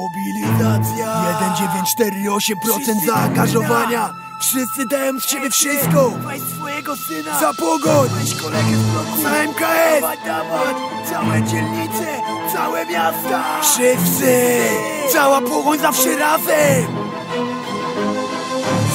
Mobilizacja. 1948% zaangażowania. Wszyscy dają z siebie wszystko. Weź swojego syna. Za pogoń. Weź kolegę z bloku. Za MKS Dawać, dawać. Całe dzielnice Całe miasta. Wszyscy. Cała pogoń zawsze razem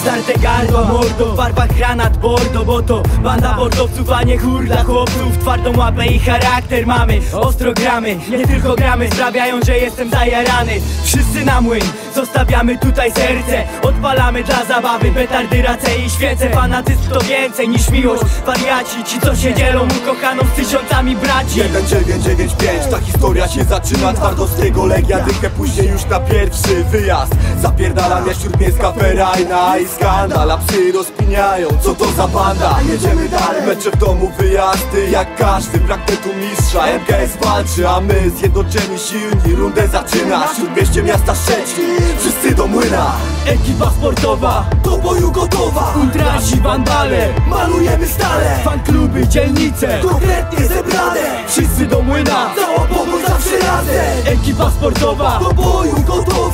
Starte gardła mordo, w granat bordo Bo to banda bordowców, a nie chór dla chłopców. Twardą łapę i charakter mamy, ostro gramy. Nie tylko gramy, sprawiają, że jestem zajarany. Wszyscy na młyn, zostawiamy tutaj serce. Odpalamy dla zabawy, petardy, race i świece. Fanatyzm to więcej niż miłość. Wariaci, ci co się dzielą ukochaną z tysiącami braci. 1995, ta historia się zaczyna. Twardowskiego Legia, dychę później już na pierwszy wyjazd. Zapierdalam jaszczur miejska ferajna i skandal A psy rozpiniają, co to za banda? Jedziemy dalej, mecze w domu, wyjazdy Jak każdy, pragnę tu mistrza. MKS walczy, a my zjednoczeni silni Rundę zaczyna, śródmieście miasta Szczecin Wszyscy do młyna. Ekipa sportowa, Do boju gotowa, ultrasi, wandale malujemy stale. Fankluby, dzielnice, Konkretnie zebrane, wszyscy do młyna cała pomoc zawsze razem. Ekipa sportowa, Do boju gotowa,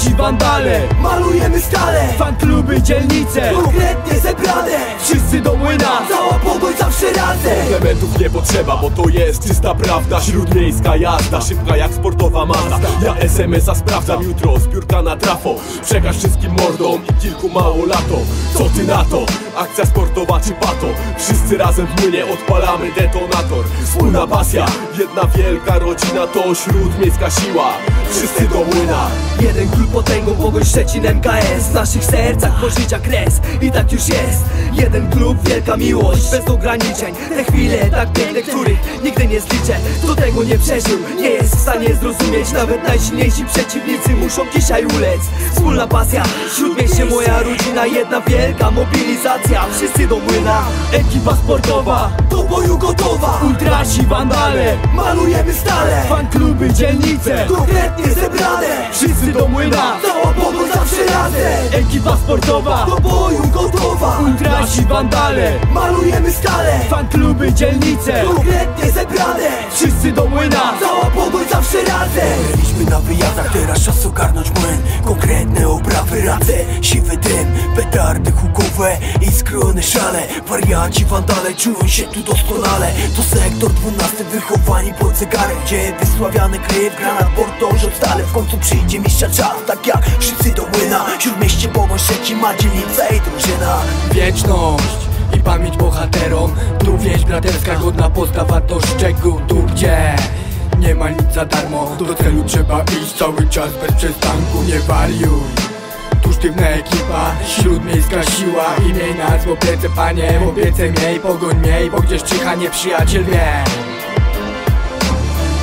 ultrasi, wandale. Malujemy stale. Fankluby, dzielnice, Konkretnie zebrane. Wszyscy do młyna. Cała pogoń zawsze razem. Komplementów nie potrzeba, bo to jest czysta prawda. Śródmiejska jazda, szybka jak sportowa Mazda Ja SMS-a sprawdzam jutro, zbiórka na trafo. Przekaż wszystkim mordom i kilku małolatom Co ty na to? Akcja sportowa czy pato? Wszyscy razem w młynie odpalamy detonator. Wspólna pasja, jedna wielka rodzina to śródmiejska siła. Wszyscy do młyna Jeden klub potęgą, Pogoń Szczecin MKS W naszych sercach pożycia kres I tak już jest. Jeden klub, wielka miłość Bez ograniczeń. Te chwile tak piękne, których nigdy nie zliczę. Kto tego nie przeżył Nie jest w stanie zrozumieć. Nawet najsilniejsi przeciwnicy muszą dzisiaj ulec. Wspólna pasja Śródmieście moja rodzina. Jedna wielka mobilizacja. Wszyscy do młyna. Ekipa sportowa Do boju gotowa, Ultrasi, wandale malujemy stale Fankluby, dzielnice Konkretnie zebrane, Wszyscy do młyna cała pomoc zawsze razem. Ekipa sportowa Do boju gotowa, Ultrasi, wandale malujemy stale Fankluby, dzielnice Konkretnie zebrane, Wszyscy do młyna cała pogoń zawsze razem. Byliśmy na wyjazdach, teraz czas ogarnąć młyn oprawy, race, siwy dym Petardy hukowe i skrony szale. Warianci, wandale czują się tu doskonale. To sektor 12 wychowani pod zegarem Gdzie wysławiany kryw, granat, bordoż stale W końcu przyjdzie mistrza czas, tak jak wszyscy do młyna Śródmieście Bogoń, Szczecin ma dzielnica i drużyna. Wieczność i pamięć bohaterom. Tu więź braterska, godna postawa to szczegół Tu gdzie? Nie ma nic za darmo Do celu trzeba iść cały czas bez przystanku Nie wariuj sztywna ekipa, śródmiejska siła I miej nas w opiece panie, w opiece miej Pogoń miej, bo gdzieś czyha nieprzyjaciel wie.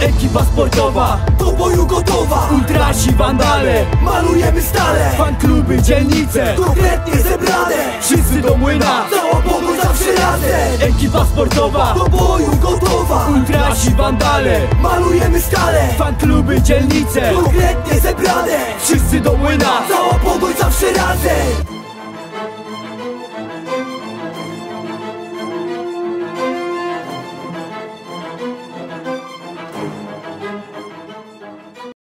Ekipa sportowa Do boju gotowa, Ultrasi, wandale malujemy stale. Fankluby, dzielnice Konkretnie zebrane, Wszyscy do młyna cała pogoń zawsze razem. Ekipa sportowa Do boju gotowa, Ultrasi, wandale malujemy stale. Fankluby, dzielnice Konkretnie zebrane, Wszyscy do młyna cała pogoń zawsze